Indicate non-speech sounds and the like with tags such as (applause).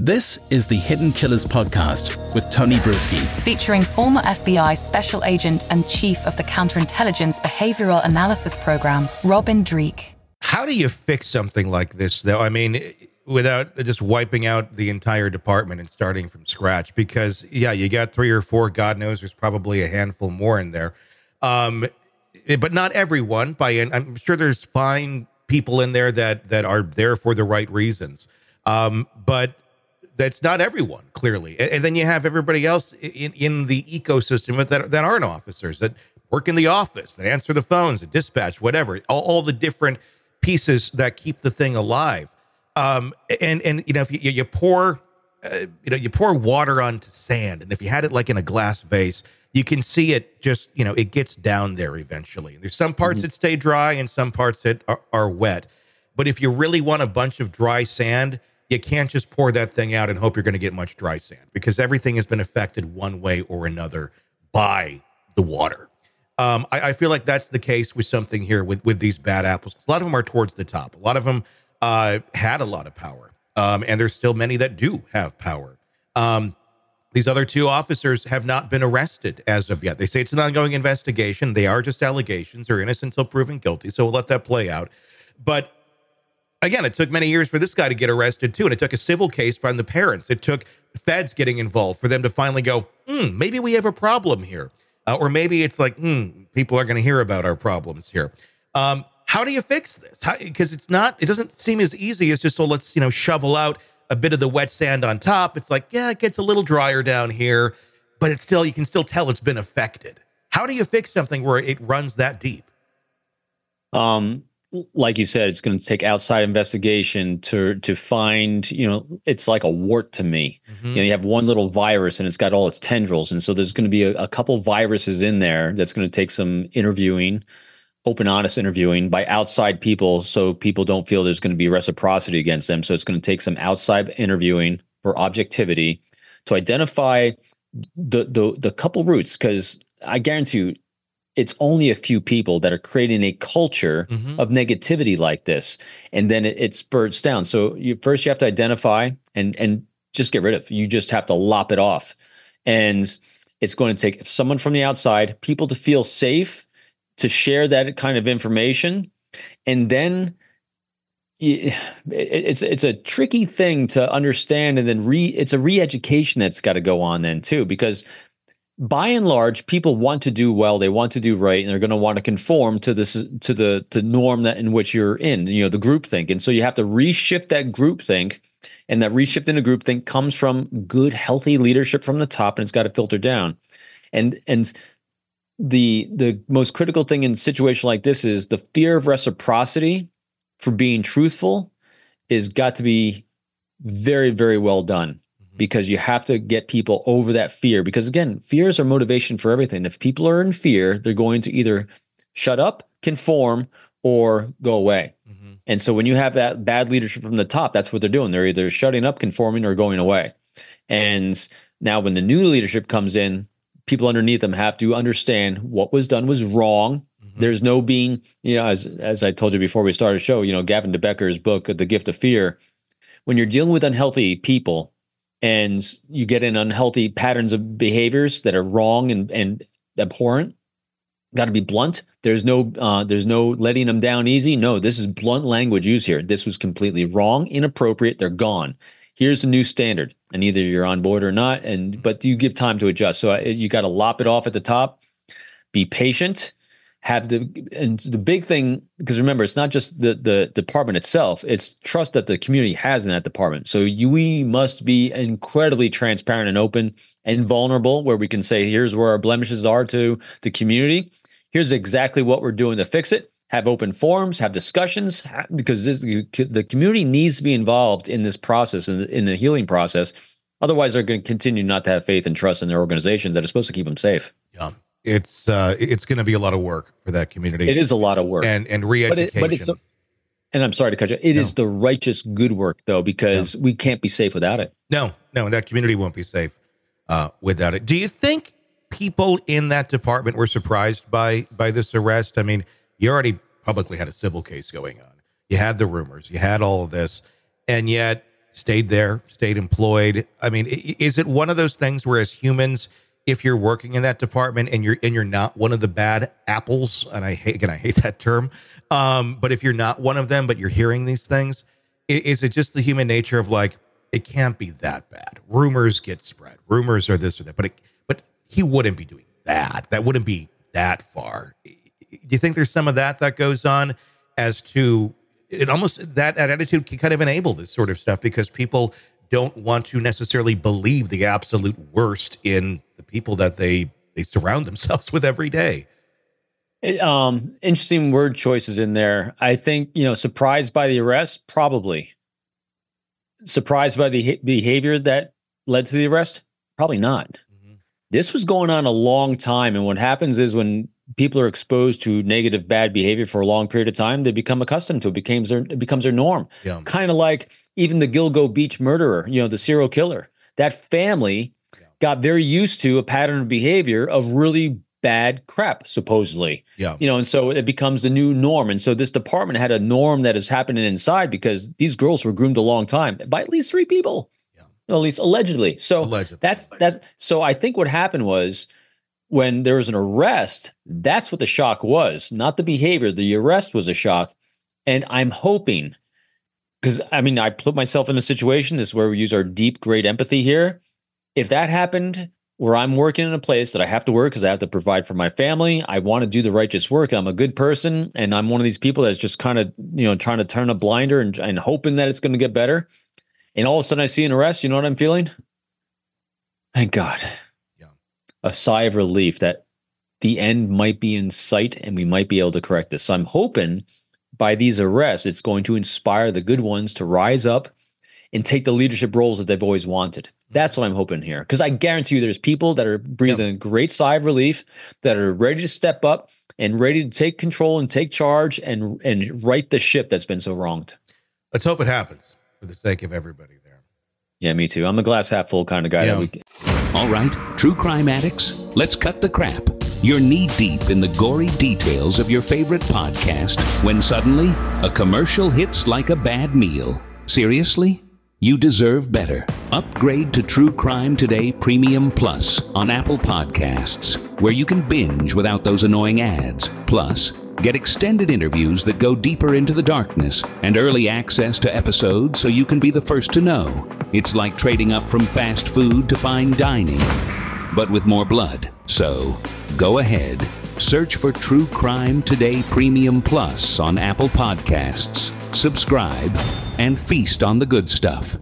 This is the Hidden Killers podcast with Tony Brueski, featuring former FBI special agent and chief of the counterintelligence behavioral analysis program, Robin Dreeke. How do you fix something like this, though? I mean, without just wiping out the entire department and starting from scratch? Because, yeah, you got three or four, God knows there's probably a handful more in there. Um, but not everyone. By I'm sure there's fine people in there that that are there for the right reasons. Um, but that's not everyone clearly. And, and, then you have everybody else in, in the ecosystem that, that aren't officers that work in the office that answer the phones that dispatch whatever all, all the different pieces that keep the thing alive. Um, and and you know if you, you pour uh, you know you pour water onto sand and if you had it like in a glass vase you can see it just you know it gets down there eventually. There's some parts mm-hmm. that stay dry and some parts that are, are wet. But if you really want a bunch of dry sand you can't just pour that thing out and hope you're going to get much dry sand because everything has been affected one way or another by the water. Um, I, I, feel like that's the case with something here with with these bad apples. A lot of them are towards the top. A lot of them uh, had a lot of power, um, and there's still many that do have power. Um, these other two officers have not been arrested as of yet. They say it's an ongoing investigation. They are just allegations. They're innocent until proven guilty. So we'll let that play out. But again, it took many years for this guy to get arrested too, and it took a civil case from the parents. It took feds getting involved for them to finally go, hmm, maybe we have a problem here, uh, or maybe it's like, hmm, people are going to hear about our problems here. Um, how do you fix this? Because it's not, it doesn't seem as easy as just so let's you know shovel out a bit of the wet sand on top. It's like, yeah, it gets a little drier down here, but it's still you can still tell it's been affected. How do you fix something where it runs that deep? Um, like you said, it's going to take outside investigation to to find. You know, it's like a wart to me. Mm-hmm. You know, you have one little virus and it's got all its tendrils, and so there's going to be a, a couple viruses in there that's going to take some interviewing, open, honest interviewing by outside people, so people don't feel there's going to be reciprocity against them. So it's going to take some outside interviewing for objectivity to identify the the the couple roots because I guarantee you it's only a few people that are creating a culture mm-hmm. of negativity like this and then it, it spurts down so you first you have to identify and and just get rid of you just have to lop it off and it's going to take someone from the outside people to feel safe to share that kind of information and then it's it's a tricky thing to understand and then re it's a re-education that's got to go on then too because by and large, people want to do well. They want to do right, and they're going to want to conform to this to the the norm that in which you're in. You know, the group think, and so you have to reshift that group think, and that reshift in a group think comes from good, healthy leadership from the top, and it's got to filter down. And and the the most critical thing in a situation like this is the fear of reciprocity for being truthful is got to be very very well done because you have to get people over that fear. Because again, fears are motivation for everything. If people are in fear, they're going to either shut up, conform, or go away. Mm-hmm. And so when you have that bad leadership from the top, that's what they're doing. They're either shutting up, conforming, or going away. And now when the new leadership comes in, people underneath them have to understand what was done was wrong. Mm-hmm. There's no being, you know, as as I told you before we started the show, you know, Gavin de Becker's book, The Gift of Fear. When you're dealing with unhealthy people, and you get in unhealthy patterns of behaviors that are wrong and, and abhorrent got to be blunt. There's no uh, there's no letting them down easy. No this is blunt language used here. This was completely wrong inappropriate they're gone. Here's a new standard and either you're on board or not and but you give time to adjust. So uh, you got to lop it off at the top. Be patient have the and the big thing because remember it's not just the the department itself it's trust that the community has in that department. So you, we must be incredibly transparent and open and vulnerable where we can say here's where our blemishes are to the community. Here's exactly what we're doing to fix it. Have open forums have discussions because this, the community needs to be involved in this process in, in the healing process. Otherwise they're going to continue not to have faith and trust in their organizations that are supposed to keep them safe. Yeah it's uh, it's going to be a lot of work for that community. It is a lot of work, and and re-education. But, it, but and I'm sorry to cut you. It no. is the righteous good work, though, because no. we can't be safe without it. No, no, that community won't be safe uh, without it. Do you think people in that department were surprised by by this arrest? I mean, you already publicly had a civil case going on. You had the rumors. You had all of this, and yet stayed there, stayed employed. I mean, is it one of those things where as humans, if you're working in that department and you're and you're not one of the bad apples, and I hate again, I hate that term. Um, but if you're not one of them, but you're hearing these things, is it just the human nature of like it can't be that bad? Rumors get spread. Rumors are this or that, but it, but he wouldn't be doing that. That wouldn't be that far. Do you think there's some of that that goes on as to it almost that, that attitude can kind of enable this sort of stuff because people don't want to necessarily believe the absolute worst in people that they they surround themselves (laughs) with every day. It, um, interesting word choices in there. I think you know, surprised by the arrest, probably. Surprised by the behavior that led to the arrest, probably not. Mm-hmm. This was going on a long time, and what happens is when people are exposed to negative bad behavior for a long period of time they become accustomed to it becomes their it becomes their norm yeah. kind of like even the gilgo beach murderer you know the serial killer that family. Got very used to a pattern of behavior of really bad crap supposedly yeah you know and so it becomes the new norm and so this department had a norm that is happening inside because these girls were groomed a long time by at least three people yeah. at least allegedly so allegedly. that's that's so i think what happened was when there was an arrest, that's what the shock was, not the behavior. The arrest was a shock. And I'm hoping, because I mean, I put myself in a situation, this is where we use our deep, great empathy here. If that happened where I'm working in a place that I have to work because I have to provide for my family, I want to do the righteous work. I'm a good person. And I'm one of these people that's just kind of, you know, trying to turn a blinder and, and hoping that it's going to get better. And all of a sudden I see an arrest. You know what I'm feeling? Thank God Yeah. a sigh of relief that the end might be in sight and we might be able to correct this. So I'm hoping by these arrests, it's going to inspire the good ones to rise up and take the leadership roles that they've always wanted. That's what I'm hoping here. Because I guarantee you there's people that are breathing yep. a great sigh of relief, that are ready to step up and ready to take control and take charge and and right the ship that's been so wronged. Let's hope it happens for the sake of everybody there. Yeah, me too. I'm a glass half full kind of guy. Yeah. All right, true crime addicts, let's cut the crap. You're knee deep in the gory details of your favorite podcast when suddenly a commercial hits like a bad meal. Seriously? You deserve better. Upgrade to True Crime Today Premium Plus on Apple Podcasts, where you can binge without those annoying ads. Plus, get extended interviews that go deeper into the darkness and early access to episodes so you can be the first to know. It's like trading up from fast food to fine dining, but with more blood. So go ahead, search for True Crime Today Premium Plus on Apple Podcasts, subscribe, and feast on the good stuff.